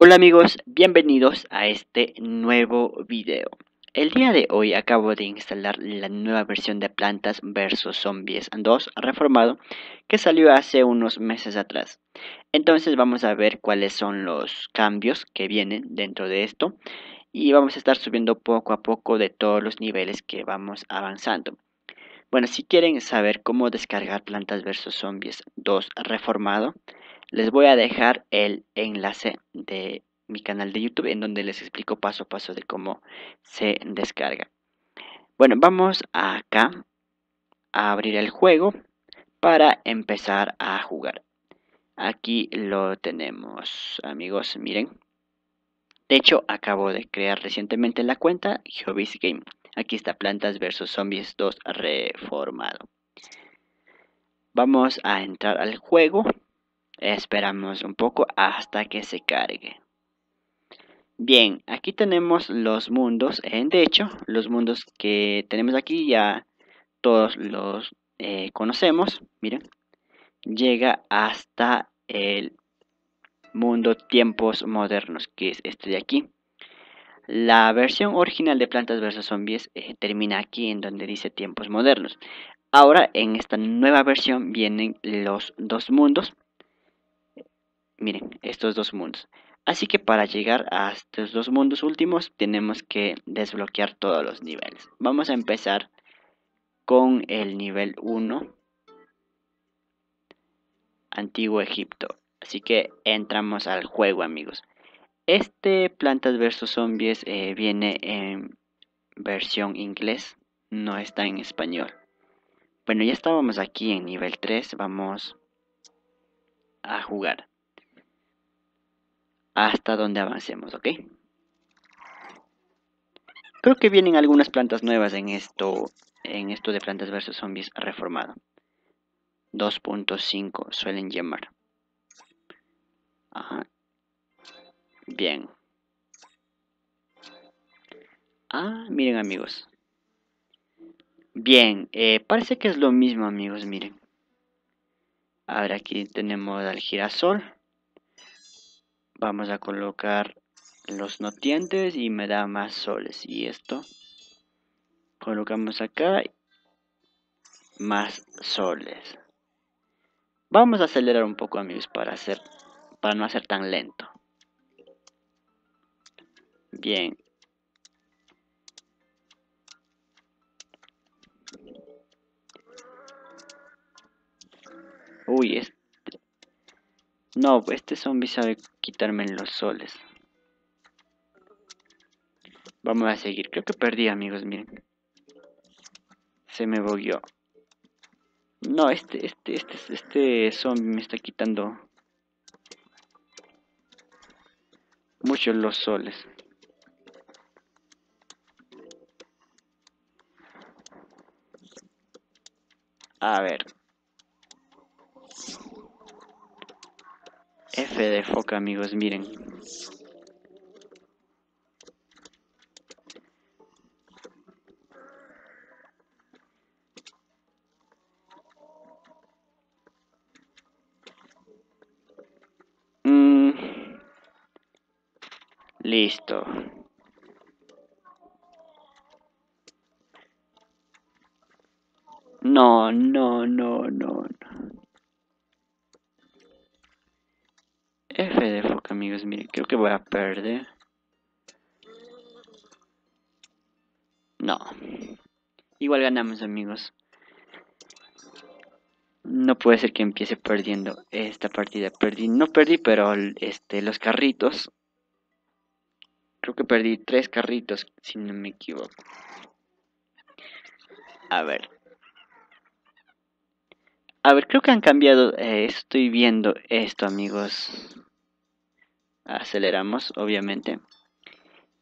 Hola amigos, bienvenidos a este nuevo video. El día de hoy acabo de instalar la nueva versión de Plantas vs Zombies 2 reformado que salió hace unos meses atrás. Entonces vamos a ver cuáles son los cambios que vienen dentro de esto y vamos a estar subiendo poco a poco de todos los niveles que vamos avanzando. Bueno, si quieren saber cómo descargar Plantas vs Zombies 2 reformado, les voy a dejar el enlace de mi canal de YouTube en donde les explico paso a paso de cómo se descarga. Bueno, vamos acá a abrir el juego para empezar a jugar. Aquí lo tenemos, amigos, miren. De hecho, acabo de crear recientemente la cuenta Hobbies Game. Aquí está Plantas vs Zombies 2 reformado. Vamos a entrar al juego Esperamos un poco hasta que se cargue. Bien, aquí tenemos los mundos. de hecho, los mundos que tenemos aquí ya todos los eh, conocemos. Miren, llega hasta el mundo tiempos modernos, que es este de aquí. La versión original de Plantas vs Zombies eh, termina aquí en donde dice tiempos modernos. Ahora en esta nueva versión vienen los dos mundos miren, estos dos mundos. Así que para llegar a estos dos mundos últimos tenemos que desbloquear todos los niveles. Vamos a empezar con el nivel 1, Antiguo Egipto. Así que entramos al juego amigos. Este Plantas vs Zombies eh, viene en versión inglés, no está en español. Bueno, ya estábamos aquí en nivel 3, vamos a jugar hasta donde avancemos, ¿ok? Creo que vienen algunas plantas nuevas en esto, en esto de plantas versus zombies reformado. 2.5 suelen llamar. Ajá. Bien. Ah, miren amigos. Bien, eh, parece que es lo mismo amigos, miren. Ahora aquí tenemos al girasol vamos a colocar los notientes y me da más soles. Y esto colocamos acá más soles. Vamos a acelerar un poco amigos para hacer para no hacer tan lento. Bien. Uy este no este zombie sabe quitarme los soles. Vamos a seguir. Creo que perdí, amigos, miren. Se me bogueó. No, este, este, este, este zombie me está quitando muchos los soles. A ver. F de foca, amigos, miren. Mm. Listo. No, no, no, no, no. F de foca, amigos. Miren, creo que voy a perder. No. Igual ganamos, amigos. No puede ser que empiece perdiendo esta partida. Perdí, no perdí, pero este, los carritos. Creo que perdí tres carritos, si no me equivoco. A ver. A ver, creo que han cambiado. Eh, estoy viendo esto, amigos aceleramos obviamente.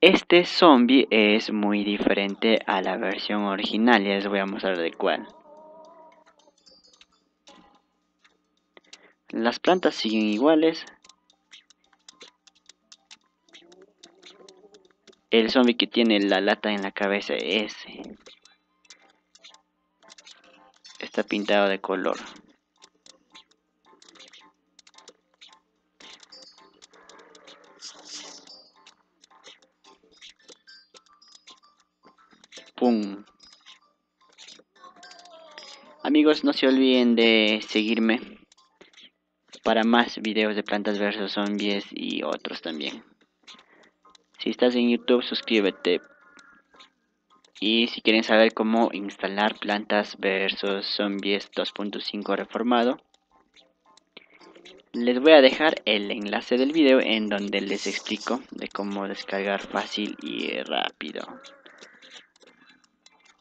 Este zombie es muy diferente a la versión original ya les voy a mostrar de cuál. Las plantas siguen iguales. El zombie que tiene la lata en la cabeza es está pintado de color Pum. Amigos, no se olviden de seguirme para más videos de plantas versus zombies y otros también. Si estás en YouTube, suscríbete. Y si quieren saber cómo instalar plantas versus zombies 2.5 reformado, les voy a dejar el enlace del video en donde les explico de cómo descargar fácil y rápido.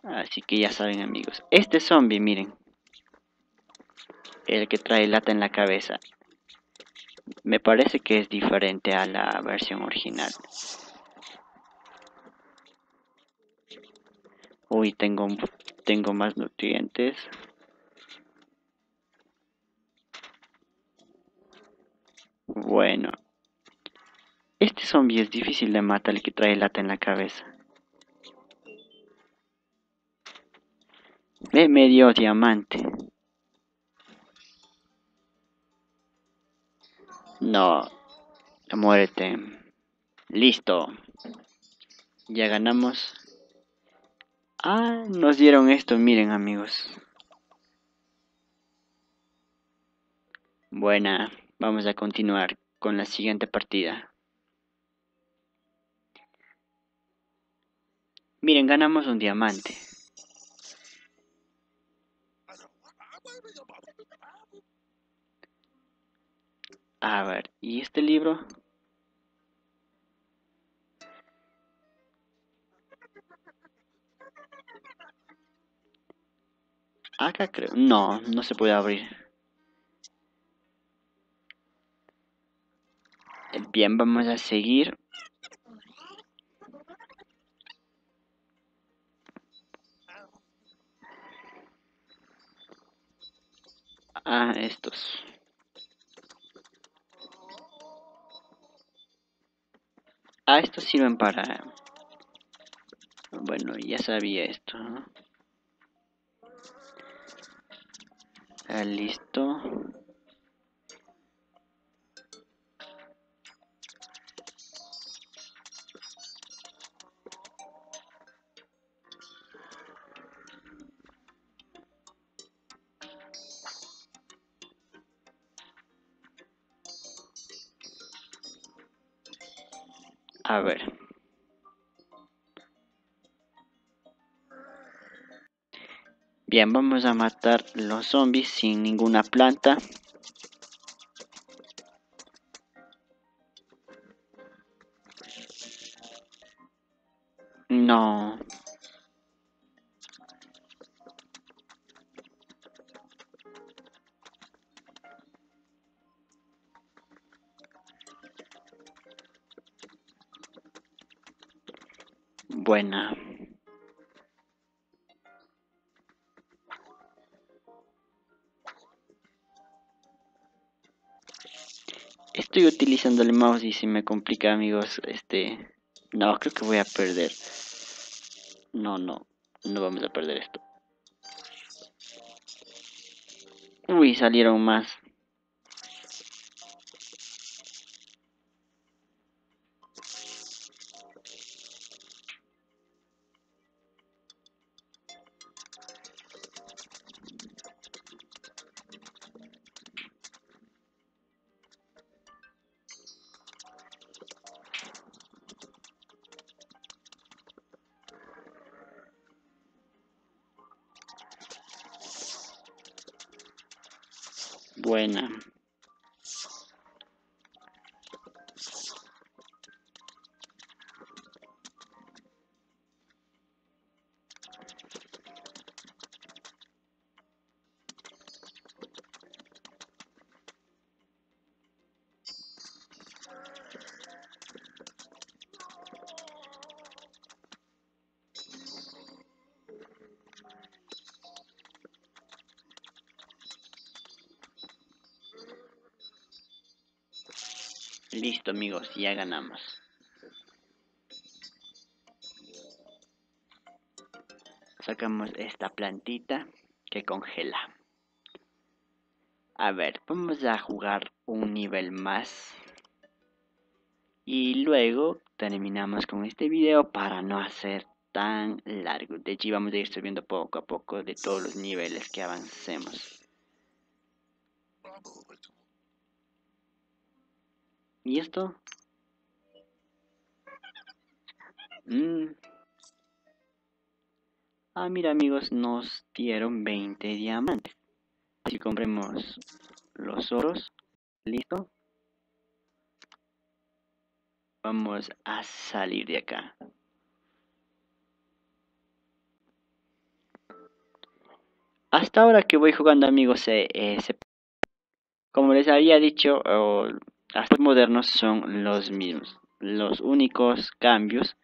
Así que ya saben amigos. Este zombie, miren. El que trae lata en la cabeza. Me parece que es diferente a la versión original. Uy, tengo, tengo más nutrientes. Bueno. Este zombie es difícil de matar el que trae lata en la cabeza. Me medio diamante. No. Muérete. Listo. Ya ganamos. Ah, nos dieron esto, miren amigos. Buena, vamos a continuar con la siguiente partida. Miren, ganamos un diamante. A ver, ¿y este libro? Acá creo. No, no se puede abrir. Bien, vamos a seguir. Ah, estos. Ah, estos sirven para... Bueno, ya sabía esto, ¿no? Ah, listo. A ver. Bien, vamos a matar los zombies sin ninguna planta. Buena. Estoy utilizando el mouse y si me complica amigos, este... No, creo que voy a perder. No, no, no vamos a perder esto. Uy, salieron más. Buena. Listo amigos, ya ganamos. Sacamos esta plantita que congela. A ver, vamos a jugar un nivel más. Y luego terminamos con este video para no hacer tan largo. De allí vamos a ir subiendo poco a poco de todos los niveles que avancemos. ¿Y esto? Mm. Ah, mira amigos, nos dieron 20 diamantes. Así compremos los oros. ¿Listo? Vamos a salir de acá. Hasta ahora que voy jugando amigos, eh, como les había dicho, los modernos son los mismos. Los únicos cambios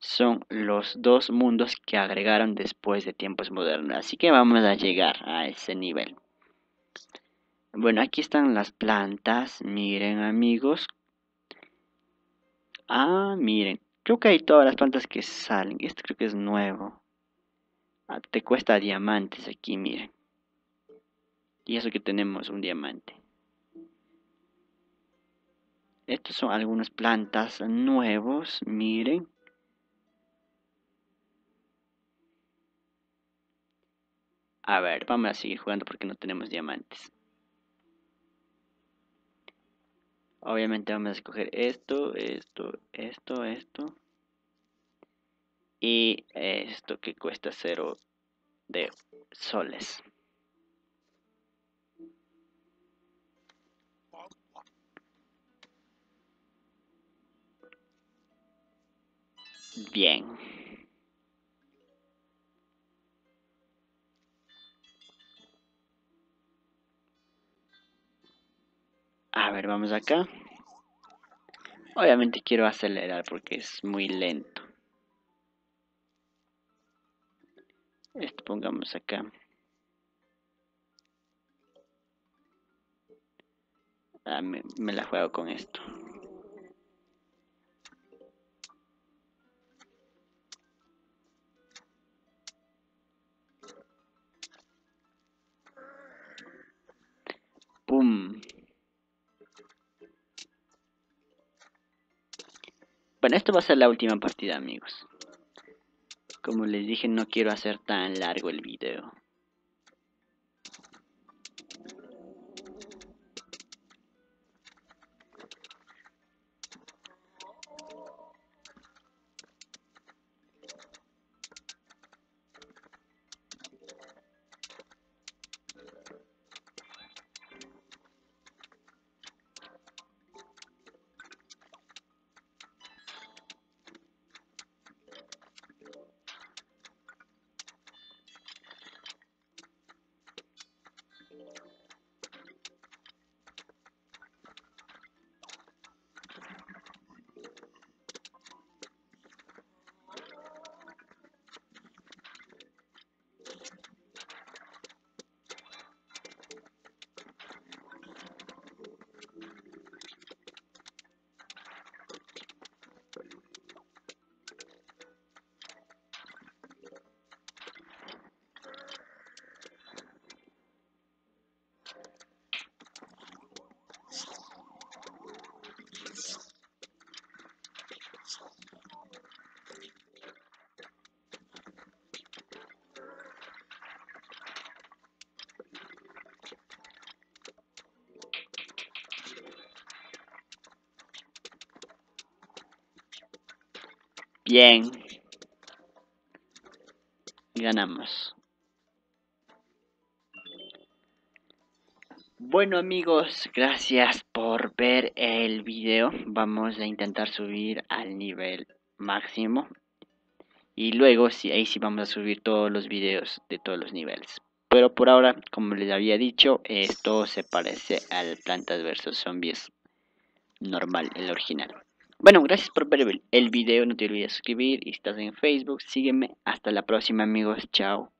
son los dos mundos que agregaron después de tiempos modernos. Así que vamos a llegar a ese nivel. Bueno, aquí están las plantas. Miren amigos. Ah, miren. Creo que hay todas las plantas que salen. Esto creo que es nuevo. Ah, te cuesta diamantes aquí, miren. Y eso que tenemos un diamante. Estos son algunas plantas nuevos, miren. A ver, vamos a seguir jugando porque no tenemos diamantes. Obviamente vamos a escoger esto, esto, esto, esto. Y esto que cuesta cero de soles. Bien. A ver, vamos acá. Obviamente quiero acelerar porque es muy lento. Esto pongamos acá. Ah, me, me la juego con esto. Esto va a ser la última partida, amigos. Como les dije, no quiero hacer tan largo el video. Bien. Ganamos. Bueno amigos, gracias por ver el video. Vamos a intentar subir al nivel máximo. Y luego sí, ahí sí vamos a subir todos los videos de todos los niveles. Pero por ahora, como les había dicho, esto se parece al Plantas vs Zombies normal, el original. Bueno, gracias por ver el video, no te olvides suscribir y si estás en Facebook, sígueme. Hasta la próxima amigos, chao.